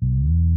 you